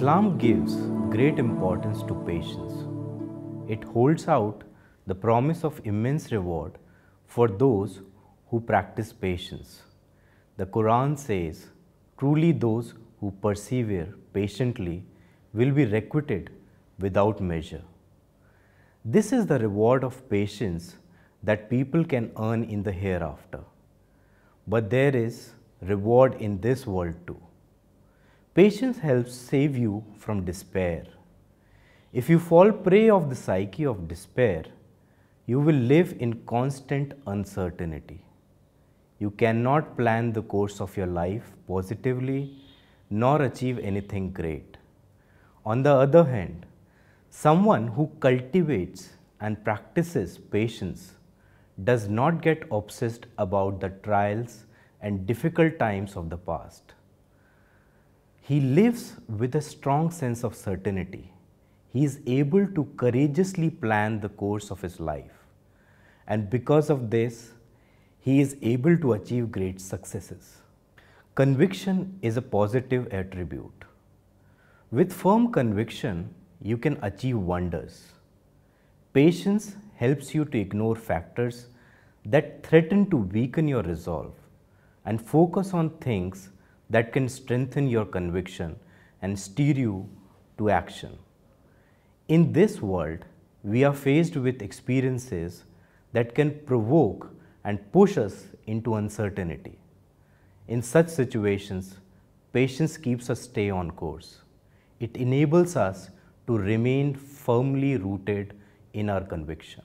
Islam gives great importance to patience. It holds out the promise of immense reward for those who practice patience. The Quran says, Truly those who persevere patiently will be requited without measure. This is the reward of patience that people can earn in the hereafter. But there is reward in this world too. Patience helps save you from despair. If you fall prey of the psyche of despair, you will live in constant uncertainty. You cannot plan the course of your life positively nor achieve anything great. On the other hand, someone who cultivates and practices patience does not get obsessed about the trials and difficult times of the past. He lives with a strong sense of certainty. He is able to courageously plan the course of his life. And because of this, he is able to achieve great successes. Conviction is a positive attribute. With firm conviction, you can achieve wonders. Patience helps you to ignore factors that threaten to weaken your resolve and focus on things that can strengthen your conviction and steer you to action. In this world, we are faced with experiences that can provoke and push us into uncertainty. In such situations, patience keeps us stay on course. It enables us to remain firmly rooted in our conviction.